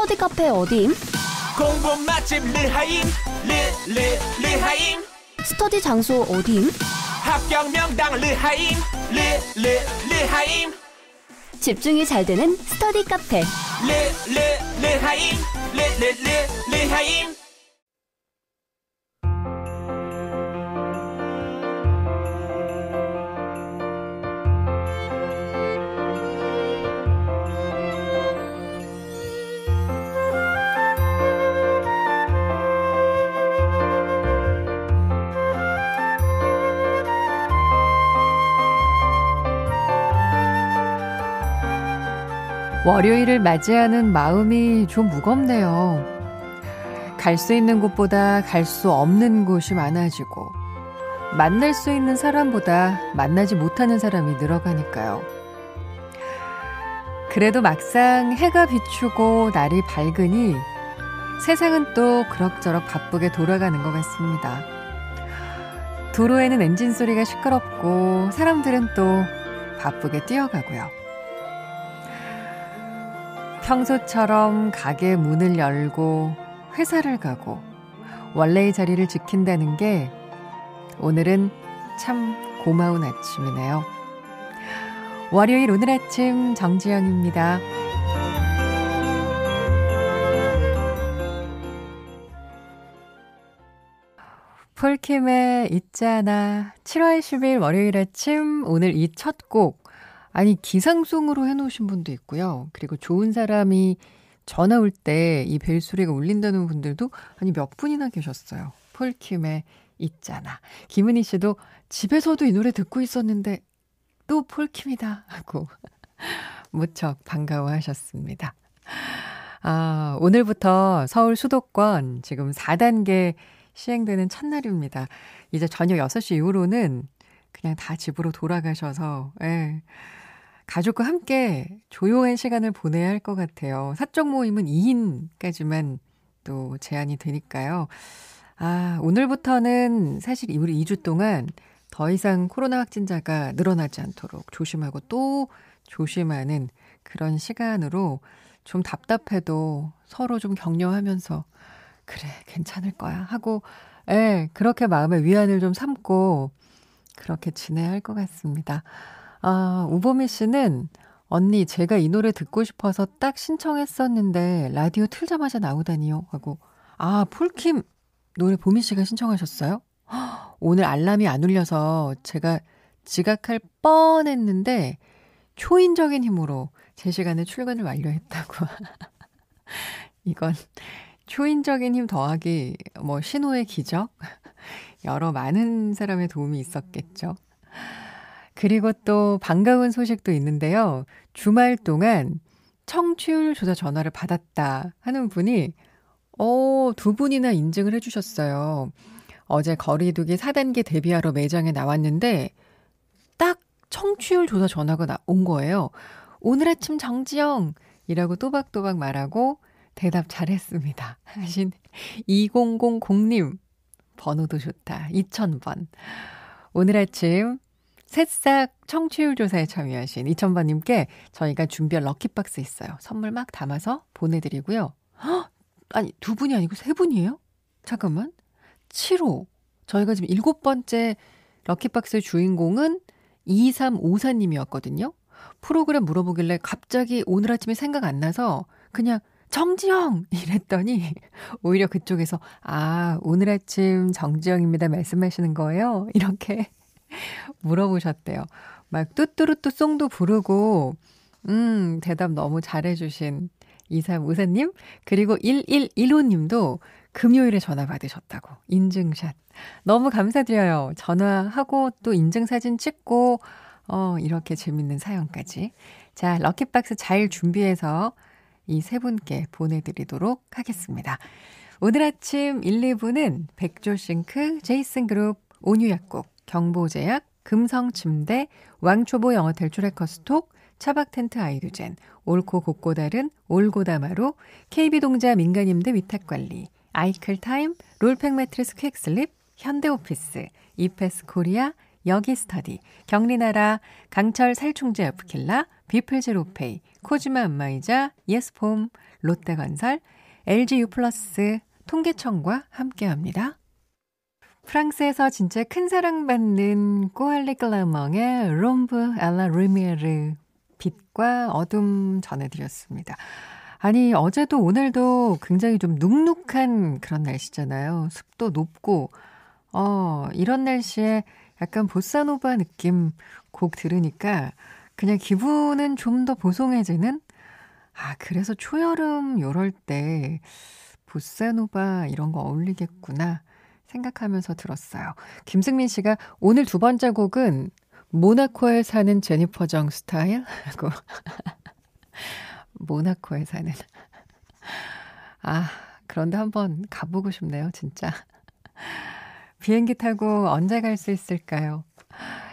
스터디 카페 어디임? 공부 맛집 르하임 르르 르하임 스터디 장소 어디임? 합격 명당 르하임 르르 르하임 집중이 잘 되는 스터디 카페 르르 르하임 르르 르하임 월요일을 맞이하는 마음이 좀 무겁네요. 갈 수 있는 곳보다 갈 수 없는 곳이 많아지고, 만날 수 있는 사람보다 만나지 못하는 사람이 늘어가니까요. 그래도 막상 해가 비추고 날이 밝으니 세상은 또 그럭저럭 바쁘게 돌아가는 것 같습니다. 도로에는 엔진 소리가 시끄럽고 사람들은 또 바쁘게 뛰어가고요. 평소처럼 가게 문을 열고 회사를 가고 원래의 자리를 지킨다는 게 오늘은 참 고마운 아침이네요. 월요일 오늘 아침 정지영입니다. 폴킴의 있잖아. 7월 10일 월요일 아침 오늘 이 첫 곡. 아니 기상송으로 해놓으신 분도 있고요. 그리고 좋은 사람이 전화 올 때 이 벨소리가 울린다는 분들도 아니 몇 분이나 계셨어요. 폴킴의 있잖아. 김은희 씨도 집에서도 이 노래 듣고 있었는데 또 폴킴이다 하고 무척 반가워하셨습니다. 아, 오늘부터 서울 수도권 지금 4단계 시행되는 첫날입니다. 이제 저녁 6시 이후로는 그냥 다 집으로 돌아가셔서, 예. 가족과 함께 조용한 시간을 보내야 할 것 같아요. 사적 모임은 2인까지만 또 제한이 되니까요. 아, 오늘부터는 사실 우리 2주 동안 더 이상 코로나 확진자가 늘어나지 않도록 조심하고 또 조심하는 그런 시간으로 좀 답답해도 서로 좀 격려하면서 그래, 괜찮을 거야 하고, 예, 그렇게 마음의 위안을 좀 삼고 그렇게 지내야 할 것 같습니다. 아, 우보미 씨는 언니, 제가 이 노래 듣고 싶어서 딱 신청했었는데 라디오 틀자마자 나오다니요. 하고, 아, 폴킴 노래 보미 씨가 신청하셨어요? 오늘 알람이 안 울려서 제가 지각할 뻔했는데 초인적인 힘으로 제 시간에 출근을 완료했다고. 이건 초인적인 힘 더하기 뭐 신호의 기적? 여러 많은 사람의 도움이 있었겠죠. 그리고 또 반가운 소식도 있는데요. 주말 동안 청취율 조사 전화를 받았다 하는 분이 어, 두 분이나 인증을 해 주셨어요. 어제 거리두기 4단계 대비하러 매장에 나왔는데 딱 청취율 조사 전화가 온 거예요. 오늘 아침 정지영 이라고 또박또박 말하고 대답 잘했습니다. 하신 2000님 번호도 좋다. 2000번. 오늘 아침 새싹 청취율 조사에 참여하신 2000번님께 저희가 준비한 럭키박스 있어요. 선물 막 담아서 보내드리고요. 헉, 아니, 두 분이 아니고 세 분이에요? 잠깐만. 7호. 저희가 지금 일곱 번째 럭키박스의 주인공은 2354님이었거든요. 프로그램 물어보길래 갑자기 오늘 아침에 생각 안 나서 그냥 정지영! 이랬더니 오히려 그쪽에서 아, 오늘 아침 정지영입니다. 말씀하시는 거예요? 이렇게 물어보셨대요. 막 뚜뚜루뚜 송도 부르고 음, 대답 너무 잘해주신 이사무사님, 그리고 1115님도 금요일에 전화 받으셨다고. 인증샷. 너무 감사드려요. 전화하고 또 인증사진 찍고, 어, 이렇게 재밌는 사연까지. 자, 럭키박스 잘 준비해서 이 세 분께 보내드리도록 하겠습니다. 오늘 아침 1, 2부는 백조싱크, 제이슨 그룹, 온유약국, 경보제약, 금성침대, 왕초보 영어 텔출해커스톡, 차박 텐트 아이두젠, 옳고 곱고 다른 올고다마로, KB동자 민간임대 위탁관리, 아이클타임, 롤팩 매트리스 퀵슬립, 현대오피스, 이페스 코리아, 여기스터디, 경리나라, 강철 살충제 어프킬라, 비플즈 로페이, 코지마 안마이자, 예스폼, 롯데건설, LG 유플러스, 통계청과 함께합니다. 프랑스에서 진짜 큰 사랑받는 꼬랄리 끌레멍의 L'ombre et la lumière 빛과 어둠 전해드렸습니다. 아니 어제도 오늘도 굉장히 좀 눅눅한 그런 날씨잖아요. 습도 높고 어 이런 날씨에 약간 보사노바 느낌 곡 들으니까 그냥 기분은 좀 더 보송해지는 아 그래서 초여름 요럴 때 보사노바 이런 거 어울리겠구나 생각하면서 들었어요. 김승민 씨가 오늘 두 번째 곡은 모나코에 사는 제니퍼 정 스타일? 하고. 모나코에 사는. 아, 그런데 한번 가보고 싶네요, 진짜. 비행기 타고 언제 갈 수 있을까요?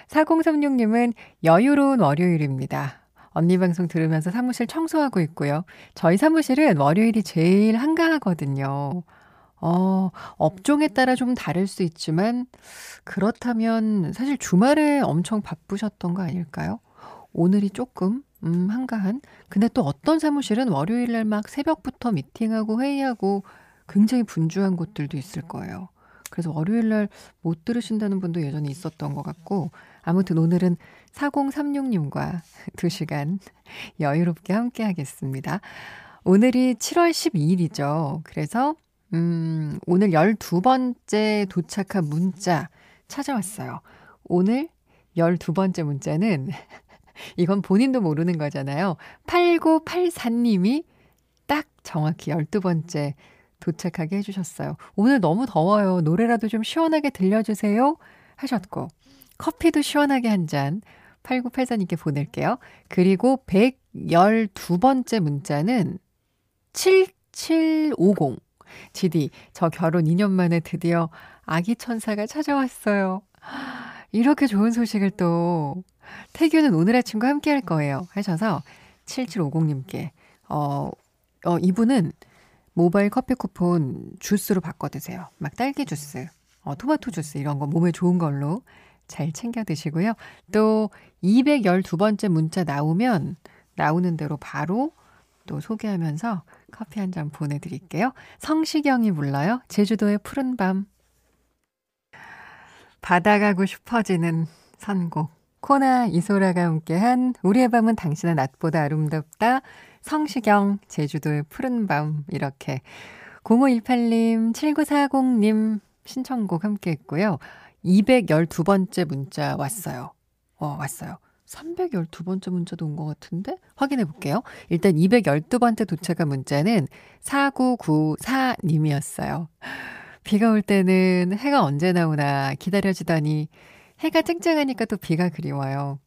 4036님은 여유로운 월요일입니다. 언니 방송 들으면서 사무실 청소하고 있고요. 저희 사무실은 월요일이 제일 한가하거든요. 어, 업종에 따라 좀 다를 수 있지만, 그렇다면 사실 주말에 엄청 바쁘셨던 거 아닐까요? 오늘이 조금, 음, 한가한. 근데 또 어떤 사무실은 월요일 날 막 새벽부터 미팅하고 회의하고 굉장히 분주한 곳들도 있을 거예요. 그래서 월요일 날 못 들으신다는 분도 예전에 있었던 것 같고, 아무튼 오늘은 4036님과 2시간 여유롭게 함께 하겠습니다. 오늘이 7월 12일이죠. 그래서 음, 오늘 12번째 도착한 문자 찾아왔어요. 오늘 12번째 문자는 이건 본인도 모르는 거잖아요. 8984님이 딱 정확히 12번째 도착하게 해주셨어요. 오늘 너무 더워요. 노래라도 좀 시원하게 들려주세요. 하셨고, 커피도 시원하게 한 잔 8984님께 보낼게요. 그리고 112번째 문자는 7750. 지디, 저 결혼 2년 만에 드디어 아기 천사가 찾아왔어요. 이렇게 좋은 소식을 또 태규는 오늘 아침과 함께 할 거예요. 하셔서 7750님께, 어, 어, 이분은 모바일 커피 쿠폰 주스로 바꿔 드세요. 막 딸기 주스, 어, 토마토 주스 이런 거 몸에 좋은 걸로 잘 챙겨 드시고요. 또 212번째 문자 나오면 나오는 대로 바로 또 소개하면서 커피 한 잔 보내드릴게요. 성시경이 불러요. 제주도의 푸른 밤. 받아가고 싶어지는 선곡. 코나 이소라가 함께한 우리의 밤은 당신의 낮보다 아름답다. 성시경, 제주도의 푸른 밤. 이렇게 0518님, 7940님 신청곡 함께 했고요. 212번째 문자 왔어요. 어, 왔어요. 312번째 문자도 온 것 같은데? 확인해 볼게요. 일단 212번째 도착한 문자는 4994님이었어요. 비가 올 때는 해가 언제 나오나 기다려지다니 해가 쨍쨍하니까 또 비가 그리워요.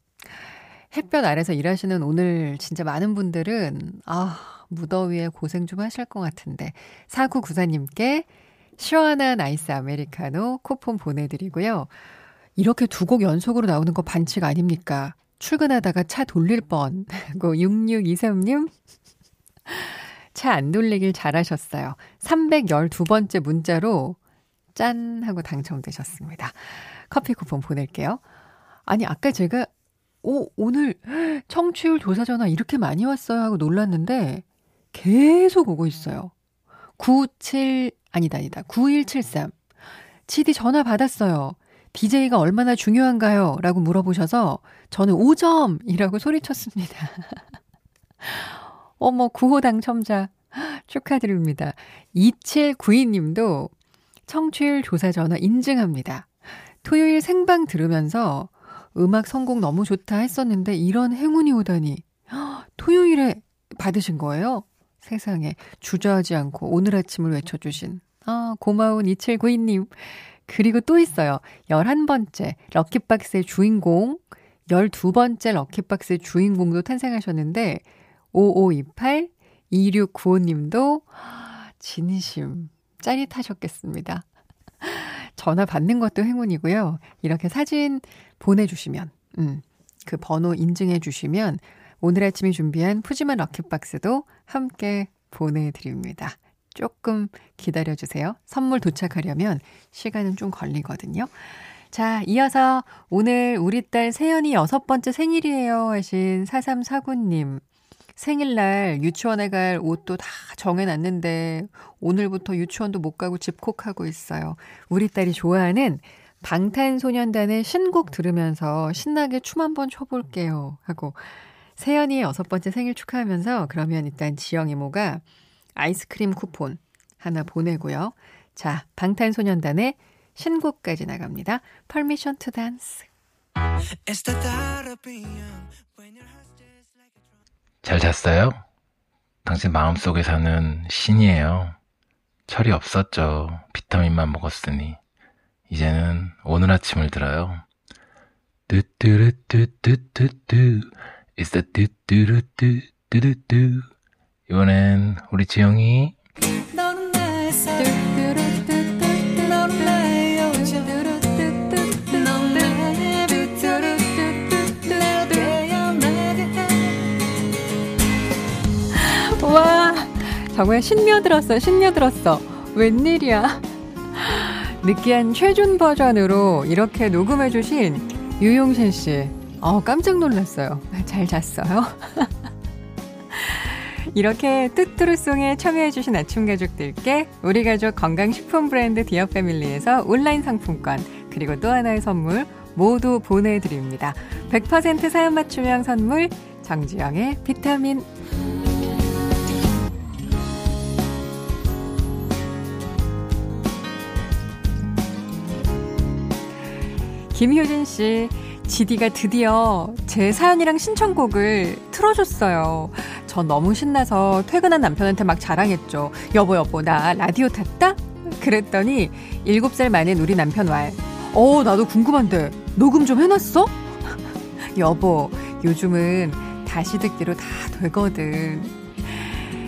햇볕 아래서 일하시는 오늘 진짜 많은 분들은 아, 무더위에 고생 좀 하실 것 같은데 4994님께 시원한 아이스 아메리카노 쿠폰 보내드리고요. 이렇게 두 곡 연속으로 나오는 거 반칙 아닙니까? 출근하다가 차 돌릴 뻔. 고 6623님. 차 안 돌리길 잘하셨어요. 312번째 문자로 짠! 하고 당첨되셨습니다. 커피 쿠폰 보낼게요. 아니, 아까 제가, 오, 오늘 청취율 조사 전화 이렇게 많이 왔어요 하고 놀랐는데 계속 오고 있어요. 97, 아니다, 아니다. 9173. 지디 전화 받았어요. DJ가 얼마나 중요한가요? 라고 물어보셔서 저는 5점이라고 소리쳤습니다. 어머, 9호 당첨자 축하드립니다. 2792님도 청취율 조사 전화 인증합니다. 토요일 생방 들으면서 음악 선곡 너무 좋다 했었는데 이런 행운이 오다니. 토요일에 받으신 거예요? 세상에 주저하지 않고 오늘 아침을 외쳐주신 아 고마운 2792님 그리고 또 있어요. 11번째 럭키박스의 주인공, 12번째 럭키박스의 주인공도 탄생하셨는데, 5528, 2695님도 진심 짜릿하셨겠습니다. 전화 받는 것도 행운이고요. 이렇게 사진 보내주시면, 음, 그 번호 인증해 주시면 오늘 아침에 준비한 푸짐한 럭키박스도 함께 보내드립니다. 조금 기다려주세요. 선물 도착하려면 시간은 좀 걸리거든요. 자, 이어서 오늘 우리 딸 세연이 여섯 번째 생일이에요 하신 4349님. 생일날 유치원에 갈 옷도 다 정해놨는데 오늘부터 유치원도 못 가고 집콕하고 있어요. 우리 딸이 좋아하는 방탄소년단의 신곡 들으면서 신나게 춤 한번 춰볼게요. 하고 세연이의 여섯 번째 생일 축하하면서 그러면 일단 지영 이모가 아이스크림 쿠폰 하나 보내고요. 자, 방탄소년단의 신곡까지 나갑니다. Permission to Dance. 잘 잤어요? 당신 마음속에서는 신이에요. 철이 없었죠. 비타민만 먹었으니. 이제는 오늘 아침을 들어요. 뚜뚜루뚜뚜뚜뚜 It's the 뚜뚜루뚜뚜뚜뚜 이번엔 우리 지영이 와, 정말 신며들었어, 신며들었어. 웬일이야. 느끼한 최준 버전으로 이렇게 녹음해 주신 유용신 씨. 어, 깜짝 놀랐어요. 잘 잤어요? 이렇게 뚜뚜루송에 참여해주신 아침 가족들께 우리 가족 건강식품 브랜드 디어패밀리에서 온라인 상품권 그리고 또 하나의 선물 모두 보내드립니다. 100% 사연 맞춤형 선물 정지영의 비타민 김효진 씨, 지디가 드디어 제 사연이랑 신청곡을 틀어줬어요. 저 너무 신나서 퇴근한 남편한테 막 자랑했죠. 여보, 여보, 나 라디오 탔다? 그랬더니 7살 많은 우리 남편 말. 어, 나도 궁금한데, 녹음 좀 해놨어? 여보, 요즘은 다시 듣기로 다 되거든.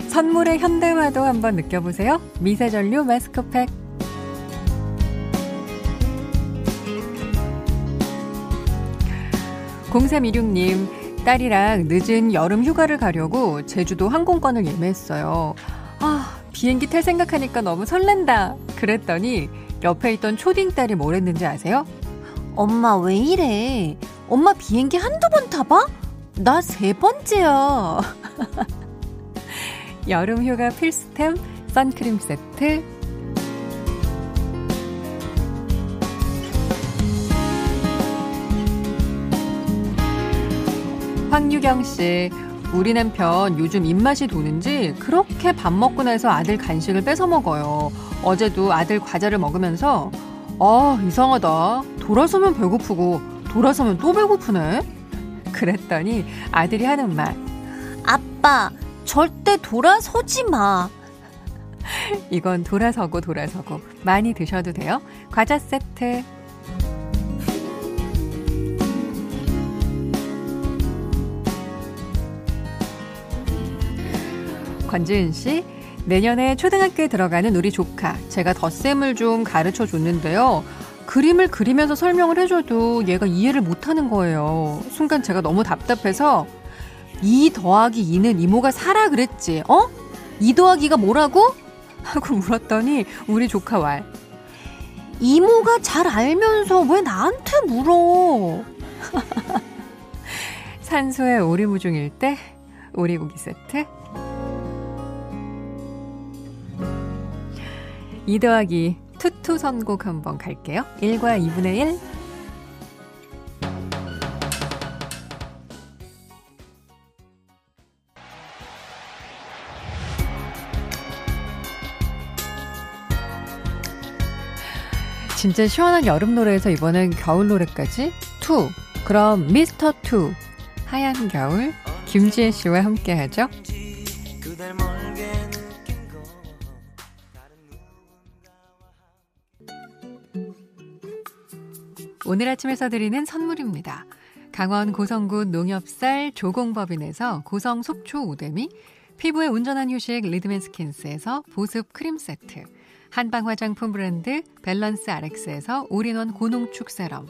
선물의 현대화도 한번 느껴보세요. 미세전류 마스크팩. 0326님, 딸이랑 늦은 여름 휴가를 가려고 제주도 항공권을 예매했어요. 아, 비행기 탈 생각하니까 너무 설렌다. 그랬더니 옆에 있던 초딩 딸이 뭘 했는지 아세요? 엄마 왜 이래? 엄마 비행기 한두 번 타봐? 나 세 번째야. 여름 휴가 필수템 선크림 세트 황유경 씨, 우리 남편 요즘 입맛이 도는지 그렇게 밥 먹고 나서 아들 간식을 뺏어 먹어요. 어제도 아들 과자를 먹으면서 아, 이상하다. 돌아서면 배고프고 돌아서면 또 배고프네. 그랬더니 아들이 하는 말. 아빠, 절대 돌아서지 마. 이건 돌아서고 돌아서고 많이 드셔도 돼요. 과자 세트. 권지은 씨, 내년에 초등학교에 들어가는 우리 조카. 제가 덧셈을 좀 가르쳐 줬는데요. 그림을 그리면서 설명을 해줘도 얘가 이해를 못하는 거예요. 순간 제가 너무 답답해서 2 더하기 2는 이모가 사라 그랬지. 어? 2 더하기가 뭐라고? 하고 물었더니 우리 조카 왈. 이모가 잘 알면서 왜 나한테 물어? 산소의 오리무중일 때 오리고기 세트. 2 더하기 투투 선곡 한번 갈게요. 1과 2분의 1. 진짜 시원한 여름 노래에서 이번엔 겨울 노래까지? 투. 그럼 미스터 투. 하얀 겨울 김지혜 씨와 함께 하죠. 오늘 아침에서 드리는 선물입니다. 강원 고성군 농협쌀 조공법인에서 고성 속초 우대미, 피부에 온전한 휴식 리드맨스킨스에서 보습 크림 세트, 한방 화장품 브랜드 밸런스 RX에서 all-in-one 고농축 세럼,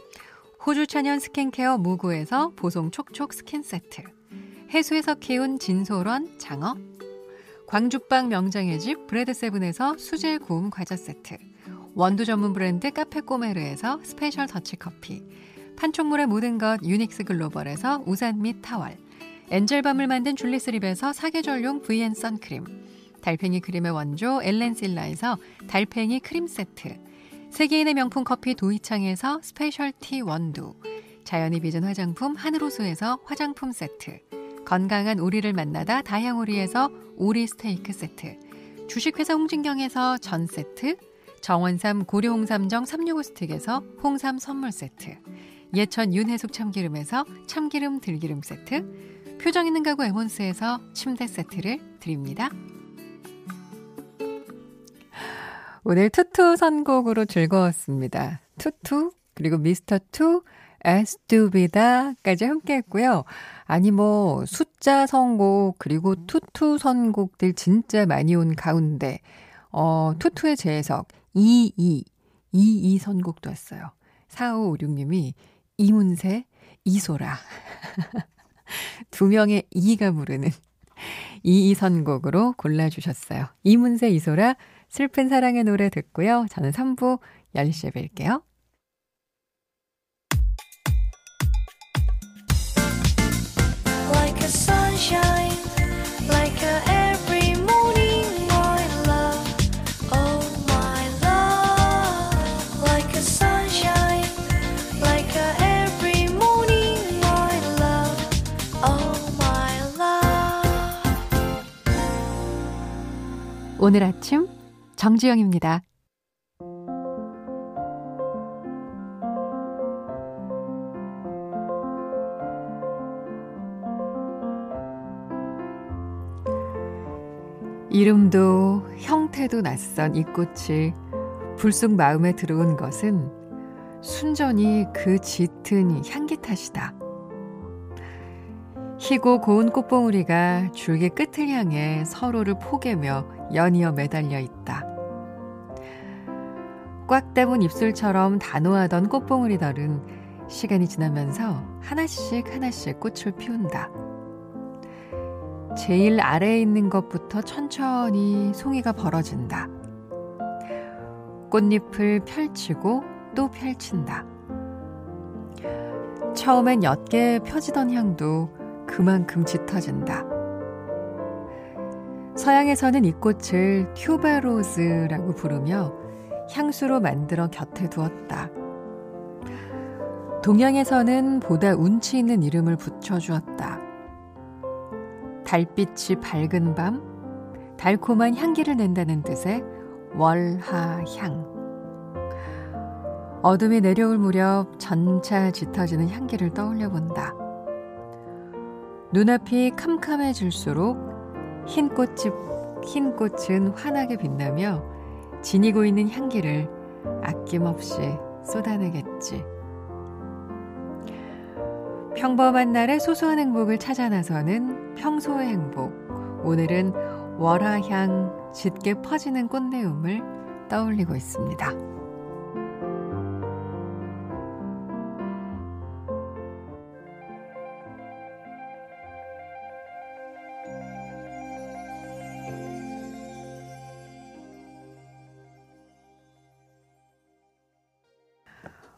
호주 천연 스킨케어 무구에서 보송 촉촉 스킨 세트, 해수에서 키운 진솔원 장어, 광주빵 명장의 집 브레드세븐에서 수제 구움 과자 세트, 원두 전문 브랜드 카페 꼬메르에서 스페셜 더치 커피, 판촉물의 모든 것 유닉스 글로벌에서 우산 및 타월, 엔젤밤을 만든 줄리스립에서 사계절용 VN 선크림, 달팽이 크림의 원조 엘렌실라에서 달팽이 크림 세트, 세계인의 명품 커피 도이창에서 specialty 원두, 자연이 빚은 화장품 하늘호수에서 화장품 세트, 건강한 오리를 만나다 다양오리에서 오리 스테이크 세트, 주식회사 홍진경에서 전 세트, 정원삼 고려홍삼정 365스틱에서 홍삼 선물 세트, 예천 윤해숙 참기름에서 참기름 들기름 세트, 표정 있는 가구 에몬스에서 침대 세트를 드립니다. 오늘 투투 선곡으로 즐거웠습니다. 투투 그리고 미스터 투 에스투비다까지 함께 했고요. 아니 뭐 숫자 선곡 그리고 투투 선곡들 진짜 많이 온 가운데 어 투투의 재해석 22 22 선곡도 왔어요. 4556님이 이문세 이소라 두 명의 이가 부르는 이이 선곡으로 골라주셨어요. 이문세 이소라 슬픈 사랑의 노래 듣고요. 저는 3부 10시에 뵐게요. 오늘 아침 정지영입니다. 이름도 형태도 낯선 이 꽃이 불쑥 마음에 들어온 것은 순전히 그 짙은 향기 탓이다. 희고 고운 꽃봉우리가 줄기 끝을 향해 서로를 포개며 연이어 매달려 있다. 꽉 담은 입술처럼 단호하던 꽃봉우리들은 시간이 지나면서 하나씩 하나씩 꽃을 피운다. 제일 아래에 있는 것부터 천천히 송이가 벌어진다. 꽃잎을 펼치고 또 펼친다. 처음엔 옅게 펴지던 향도 그만큼 짙어진다. 서양에서는 이 꽃을 튜베로즈라고 부르며 향수로 만들어 곁에 두었다. 동양에서는 보다 운치 있는 이름을 붙여주었다. 달빛이 밝은 밤, 달콤한 향기를 낸다는 뜻의 월하향. 어둠이 내려올 무렵 점차 짙어지는 향기를 떠올려 본다. 눈앞이 캄캄해질수록 흰 꽃이, 흰 꽃은 환하게 빛나며 지니고 있는 향기를 아낌없이 쏟아내겠지. 평범한 날의 소소한 행복을 찾아 나서는 평소의 행복. 오늘은 월화향 짙게 퍼지는 꽃내음을 떠올리고 있습니다.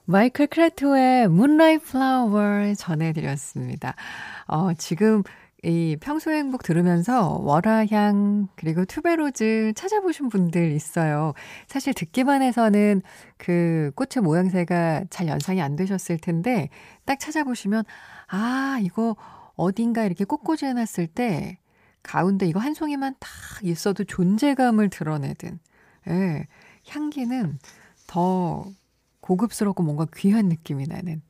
마이클 크레토의 Moonlight Flower 전해드렸습니다. 어, 지금 이 평소 행복 들으면서 월화향 그리고 투베로즈 찾아보신 분들 있어요. 사실 듣기만 해서는 그 꽃의 모양새가 잘 연상이 안 되셨을 텐데 딱 찾아보시면 아 이거 어딘가 이렇게 꽃꽂이 해놨을 때 가운데 이거 한 송이만 딱 있어도 존재감을 드러내든 예, 향기는 더 고급스럽고 뭔가 귀한 느낌이 나는.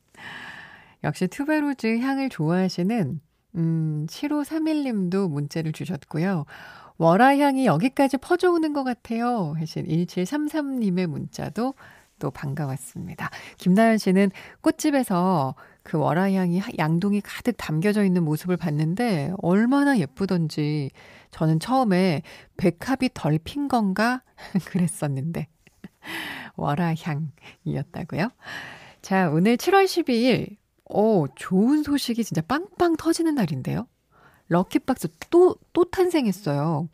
역시 투베로즈 향을 좋아하시는 음, 7531님도 문자를 주셨고요. 월화향이 여기까지 퍼져오는 것 같아요. 하신 1733님의 문자도 또 반가웠습니다. 김나연 씨는 꽃집에서 그 월화향이 양동이 가득 담겨져 있는 모습을 봤는데 얼마나 예쁘던지 저는 처음에 백합이 덜 핀 건가 그랬었는데 월화향이었다고요? 자, 오늘 7월 12일, 오, 좋은 소식이 진짜 빵빵 터지는 날인데요? 럭키박스 또, 또 탄생했어요.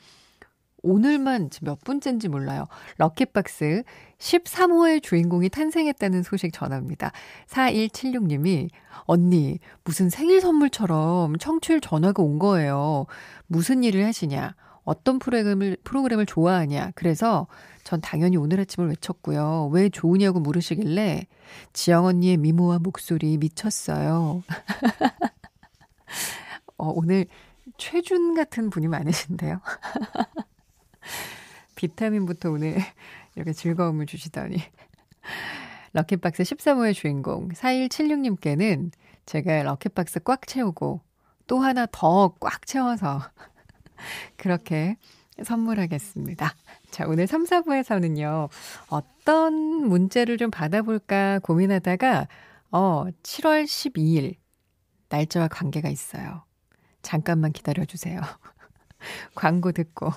오늘만 몇 분째인지 몰라요. 럭키박스 13호의 주인공이 탄생했다는 소식 전합니다. 4176님이 언니 무슨 생일 선물처럼 청취율 전화가 온 거예요. 무슨 일을 하시냐? 어떤 프로그램을 프로그램을 좋아하냐? 그래서 전 당연히 오늘 아침을 외쳤고요. 왜 좋으냐고 물으시길래 지영 언니의 미모와 목소리 미쳤어요. 어, 오늘 최준 같은 분이 많으신데요. 비타민부터 오늘 이렇게 즐거움을 주시더니. 럭키박스 13호의 주인공 4176님께는 제가 럭키박스 꽉 채우고 또 하나 더 꽉 채워서 그렇게 선물하겠습니다. 자, 오늘 3, 4부에서는요, 어떤 문자를 좀 받아볼까 고민하다가, 어, 7월 12일, 날짜와 관계가 있어요. 잠깐만 기다려주세요. 광고 듣고,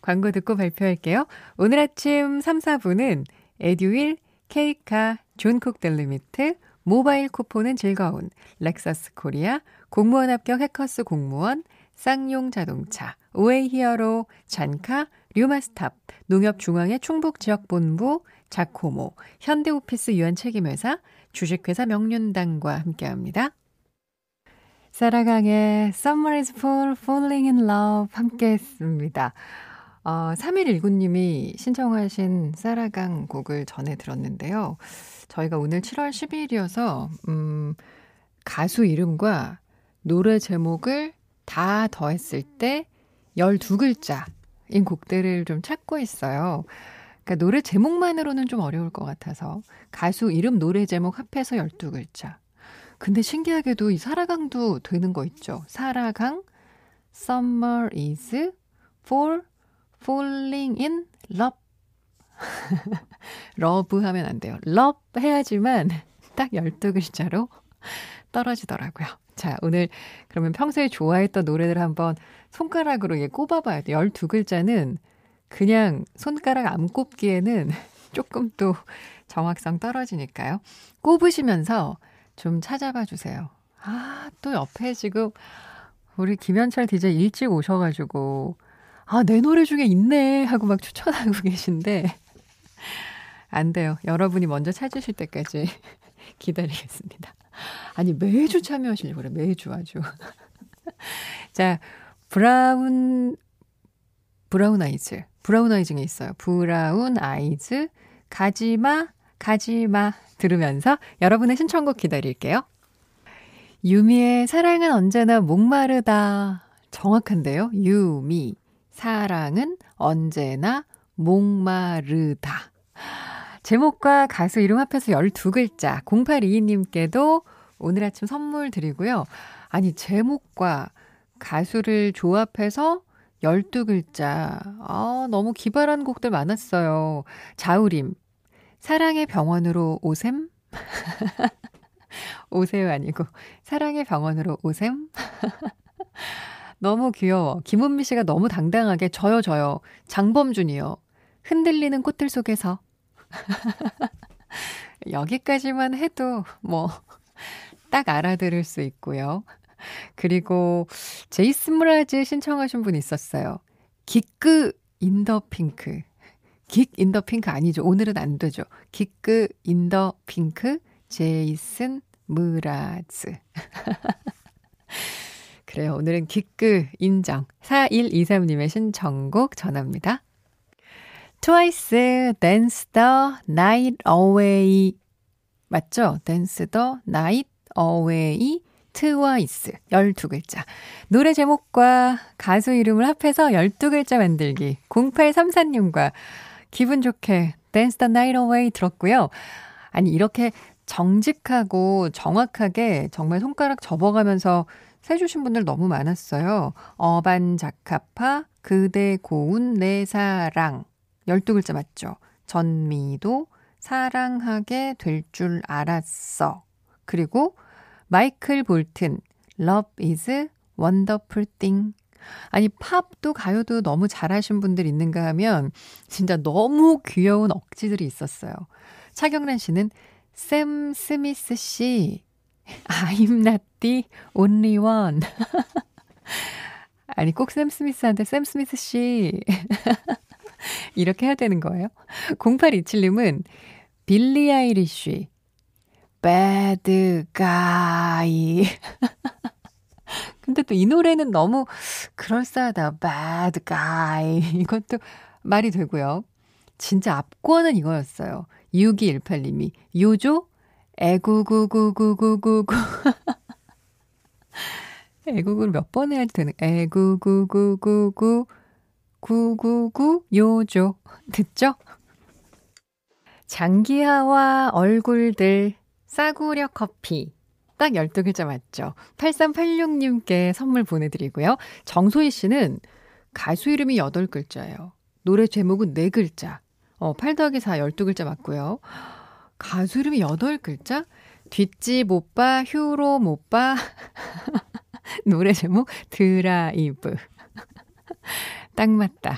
광고 듣고 발표할게요. 오늘 아침 3, 4부는 에듀윌, 케이카, 존콕 델리미트, 모바일 쿠폰은 즐거운, 렉서스 코리아, 공무원 합격 해커스 공무원, 쌍용 자동차, 오웨이 히어로, 잔카, 류마스탑, 농협중앙회 충북지역본부, 자코모, 현대오피스 유한 책임회사, 주식회사 명륜당과 함께합니다. 사라강의 Summer is for Falling in Love 함께 했습니다. 어, 3119님이 신청하신 사라강 곡을 전해 들었는데요. 저희가 오늘 7월 12일이어서, 음, 가수 이름과 노래 제목을 다 더했을 때 12글자인 곡들을 좀 찾고 있어요. 그러니까 노래 제목만으로는 좀 어려울 것 같아서 가수 이름 노래 제목 합해서 12글자. 근데 신기하게도 이 사라강도 되는 거 있죠. 사라강 Summer is for falling in love. love 하면 안 돼요. love 해야지만 딱 12글자로 떨어지더라고요. 자, 오늘 그러면 평소에 좋아했던 노래들 한번 손가락으로 예, 꼽아봐야 돼요. 12글자는 그냥 손가락 안 꼽기에는 조금 또 정확성 떨어지니까요. 꼽으시면서 좀 찾아봐 주세요. 아, 또 옆에 지금 우리 김현철 DJ 일찍 오셔가지고, 아, 내 노래 중에 있네! 하고 막 추천하고 계신데, 안 돼요. 여러분이 먼저 찾으실 때까지 기다리겠습니다. 아니, 매주 참여하시려고 그래. 매주 아주. 자, 브라운, 브라운 아이즈. 브라운 아이즈가 있어요. 브라운 아이즈, 가지마, 가지마 들으면서 여러분의 신청곡 기다릴게요. 유미의 사랑은 언제나 목마르다. 정확한데요. 유미. 사랑은 언제나 목마르다. 제목과 가수 이름 합해서 12글자 0822님께도 오늘 아침 선물 드리고요. 아니 제목과 가수를 조합해서 12글자. 아, 너무 기발한 곡들 많았어요. 자우림. 사랑의 병원으로 오셈? 오세요 아니고 사랑의 병원으로 오셈? 너무 귀여워. 김은미 씨가 너무 당당하게 저요 저요. 장범준이요. 흔들리는 꽃들 속에서 여기까지만 해도 뭐 딱 알아들을 수 있고요. 그리고 제이슨 므라즈 신청하신 분 있었어요. Geek in the Pink. Geek in the Pink 아니죠. 오늘은 안 되죠. Geek in the Pink 제이슨 므라즈. 그래요. 오늘은 Geek 인정. 4123님의 신청곡 전합니다. 트와이스 Dance the Night Away 맞죠? Dance the Night Away 트와이스 12글자. 노래 제목과 가수 이름을 합해서 12글자 만들기 0834님과 기분 좋게 Dance the Night Away 들었고요. 아니 이렇게 정직하고 정확하게 정말 손가락 접어가면서 세주신 분들 너무 많았어요. 어반자카파 그대 고운 내 사랑 12글자 맞죠? 전미도 사랑하게 될 줄 알았어. 그리고 마이클 볼튼 Love is wonderful thing. 아니 팝도 가요도 너무 잘하신 분들 있는가 하면 진짜 너무 귀여운 억지들이 있었어요. 차경란 씨는 샘 스미스 씨 I'm not the only one. 아니, 꼭 샘 스미스한테 샘 스미스 씨. 이렇게 해야 되는 거예요? 0827님은 빌리 아이리쉬. 배드 가이. 근데 또 이 노래는 너무 그럴싸하다. bad guy. 이것도 말이 되고요. 진짜 앞권은 이거였어요. 6218님이 요조 애구구구구구구구 애구구를 몇 번 해야지 되는 애구구구구구 구구구 요조 듣죠? 장기하와 얼굴들 싸구려 커피 딱 12글자 맞죠? 8386님께 선물 보내드리고요. 정소희 씨는 가수 이름이 8글자예요. 노래 제목은 4글자. 어, 8 더하기 4, 12글자 맞고요. 가수 이름이 8글자? 뒷집 오빠, 휴롬 오빠. 노래 제목 드라이브. 딱 맞다.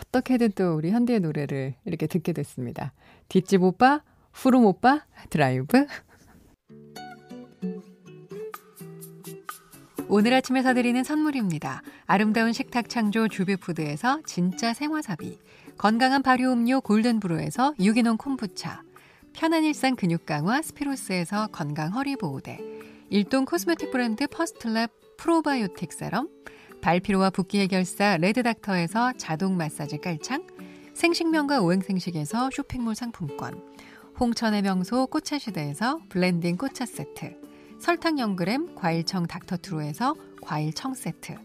어떻게든 또 우리 현디의 노래를 이렇게 듣게 됐습니다. 뒷집 오빠, 후롬 오빠, 드라이브. 오늘 아침에서 드리는 선물입니다. 아름다운 식탁 창조 주베푸드에서 진짜 생와사비, 건강한 발효음료 골든브루에서 유기농 콤부차, 편한 일상 근육 강화 스피로스에서 건강 허리 보호대, 일동 코스메틱 브랜드 퍼스트랩 프로바이오틱 세럼, 발피로와 붓기 해결사 레드닥터에서 자동 마사지 깔창, 생식명가 오행생식에서 쇼핑몰 상품권, 홍천의 명소 꽃차시대에서 blending 꽃차 세트, 설탕 영그램 과일청 닥터트루에서 과일청 세트,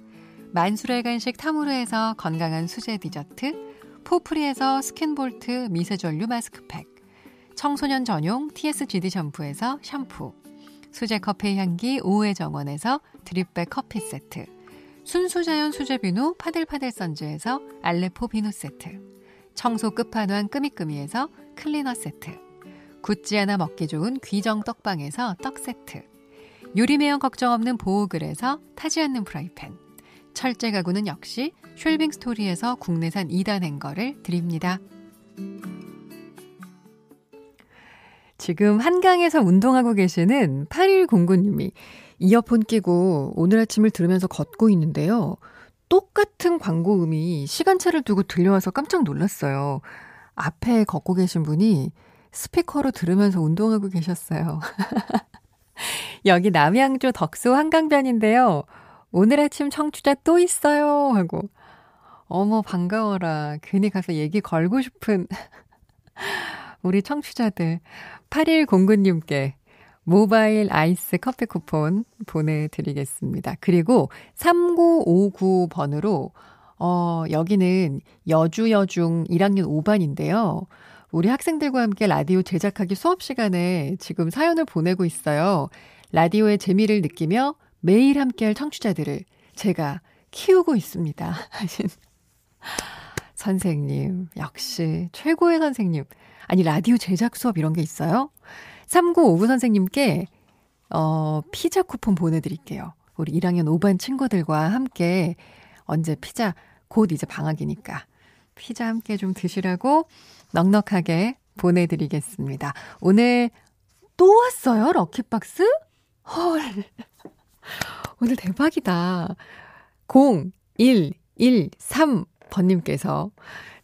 만수의 간식 타무르에서 건강한 수제 디저트, 포프리에서 스킨볼트 미세전류 마스크팩, 청소년 전용 TSGD 샴푸에서 샴푸, 수제 커피 향기 오해 정원에서 드립백 커피 세트, 순수자연 수제 비누 파들파들 선즈에서 알레포 비누 세트, 청소 끝판왕 끄미끄미에서 클리너 세트, 굳지 않아 먹기 좋은 귀정 떡방에서 떡 세트, 유리 매연 걱정 없는 보호글에서 타지 않는 프라이팬, 철제 가구는 역시 쉘빙 스토리에서 국내산 2단 행거를 드립니다. 지금 한강에서 운동하고 계시는 8109님이 이어폰 끼고 오늘 아침을 들으면서 걷고 있는데요. 똑같은 광고음이 시간차를 두고 들려와서 깜짝 놀랐어요. 앞에 걷고 계신 분이 스피커로 들으면서 운동하고 계셨어요. 여기 남양주 덕수 한강변인데요. 오늘 아침 청취자 또 있어요. 하고. 어머, 반가워라. 괜히 가서 얘기 걸고 싶은 우리 청취자들. 8109님께 모바일 아이스 커피 쿠폰 보내드리겠습니다. 그리고 3959번으로, 어, 여기는 여주여중 1학년 5반인데요. 우리 학생들과 함께 라디오 제작하기 수업 시간에 지금 사연을 보내고 있어요. 라디오의 재미를 느끼며 매일 함께할 청취자들을 제가 키우고 있습니다. 하신 선생님, 역시 최고의 선생님. 아니, 라디오 제작 수업 이런 게 있어요? 3959 선생님께, 어, 피자 쿠폰 보내드릴게요. 우리 1학년 5반 친구들과 함께 언제 피자, 곧 이제 방학이니까 피자 함께 좀 드시라고 넉넉하게 보내드리겠습니다. 오늘 또 왔어요? 럭키박스? 헐. 오늘 대박이다. 0113번님께서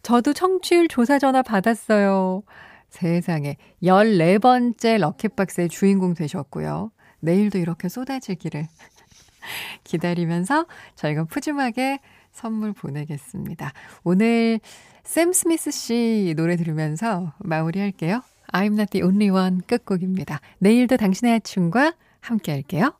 저도 청취율 조사 전화 받았어요. 세상에 14번째 럭키박스의 주인공 되셨고요. 내일도 이렇게 쏟아지기를 기다리면서 저희가 푸짐하게 선물 보내겠습니다. 오늘 샘 스미스 씨 노래 들으면서 마무리할게요. I'm not the only one 끝곡입니다. 내일도 당신의 아침과 함께 할게요.